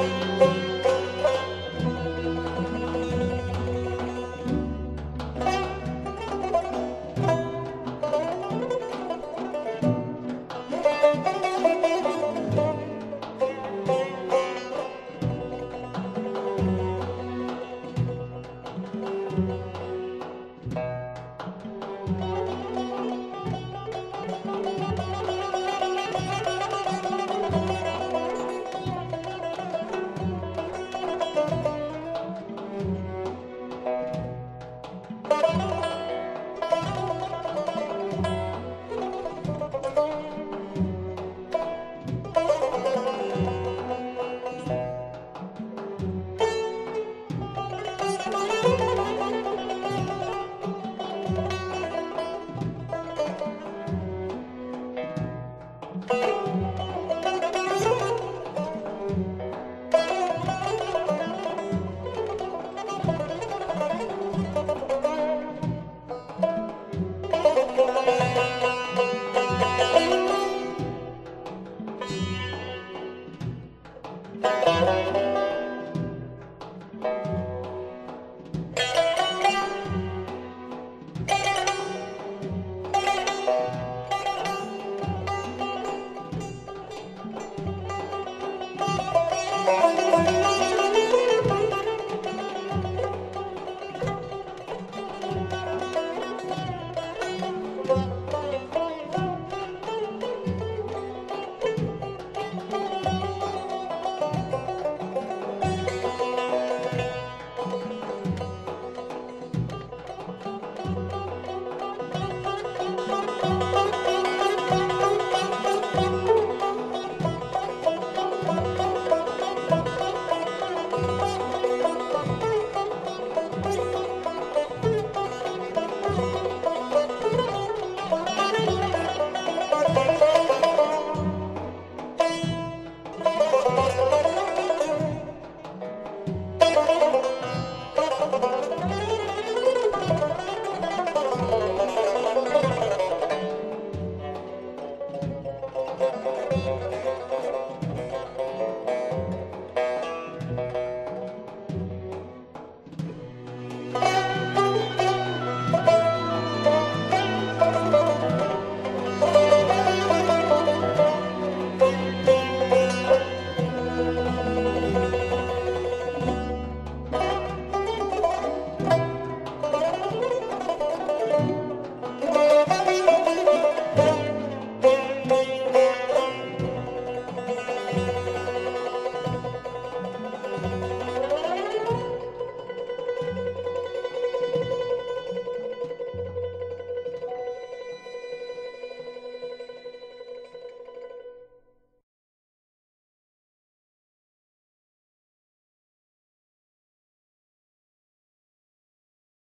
Música